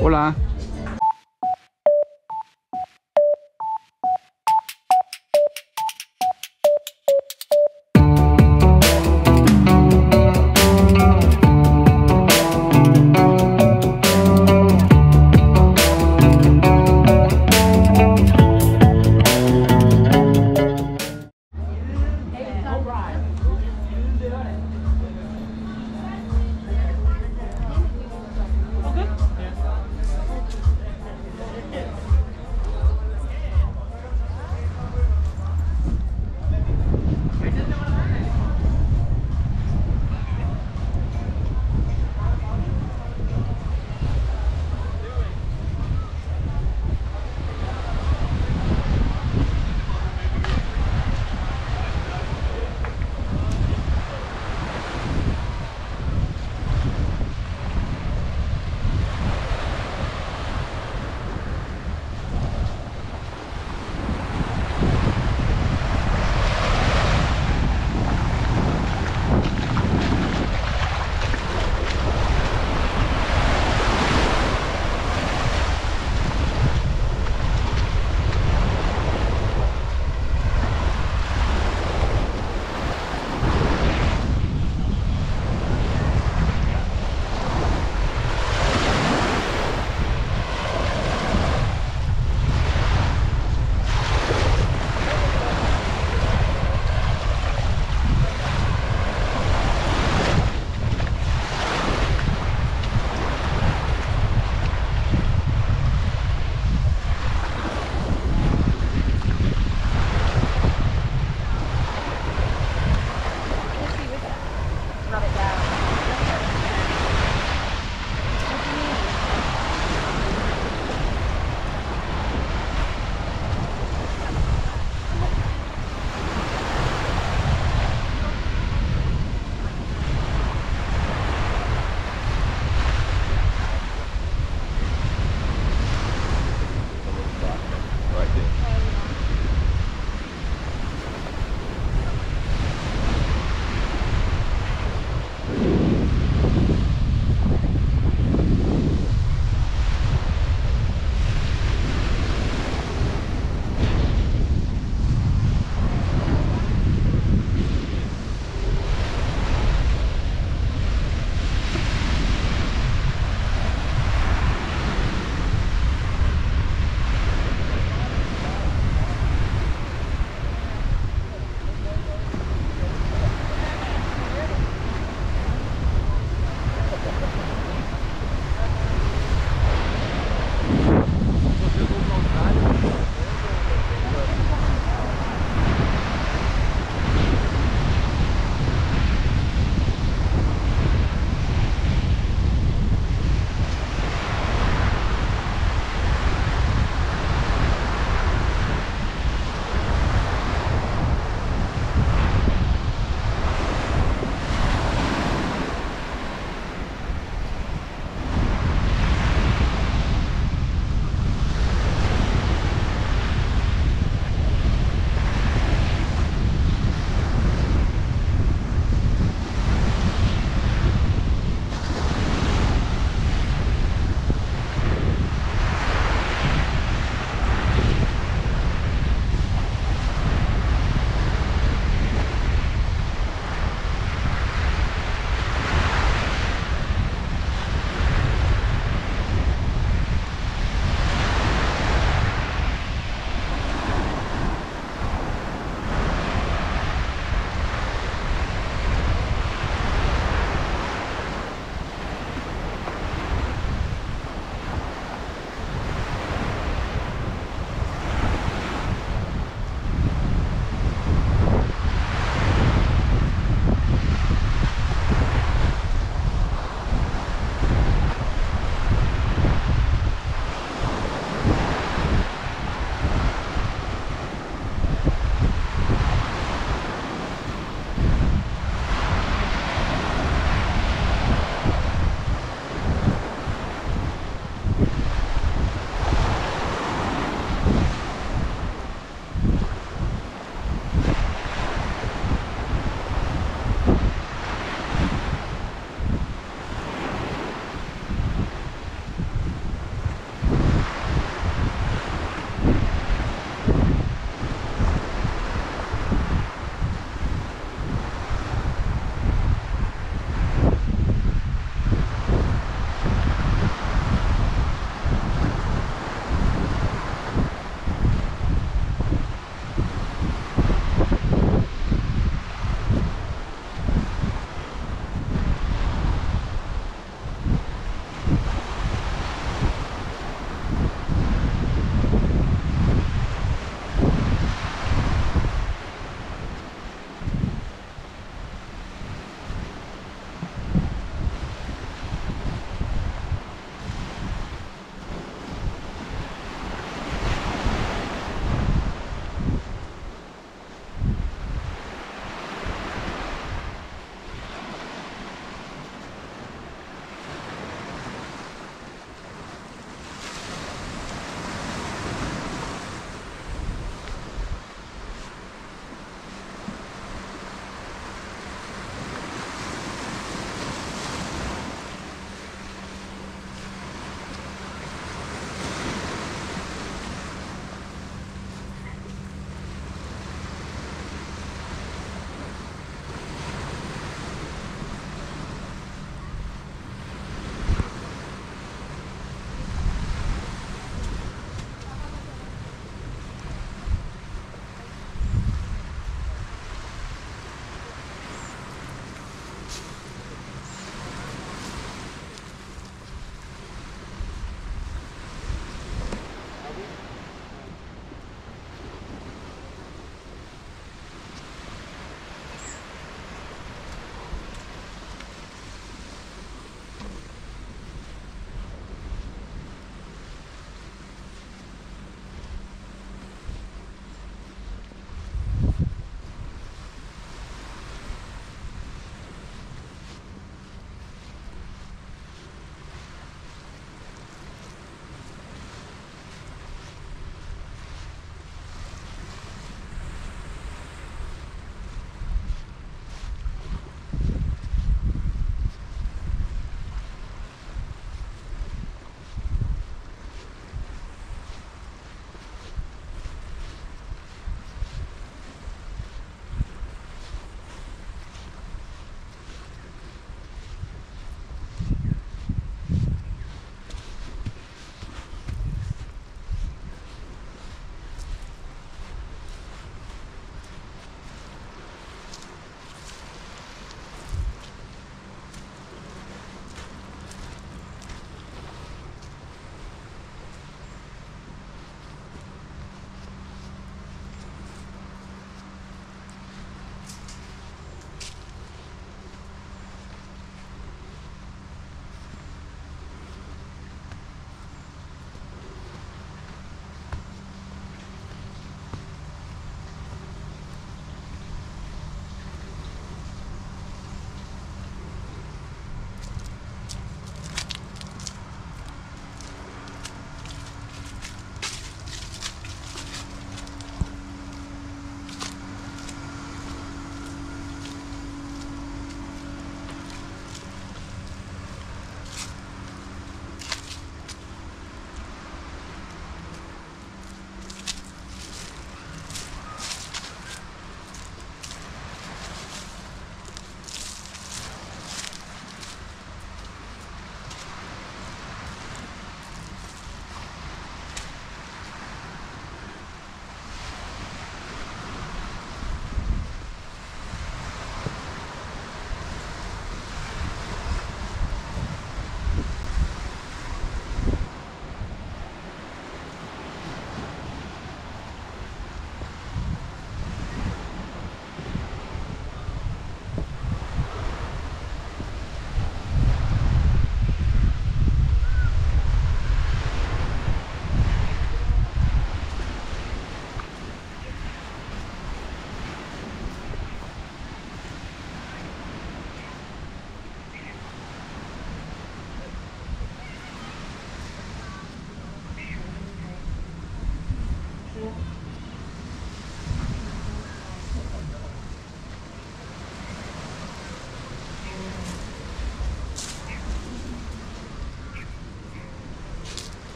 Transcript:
Hola.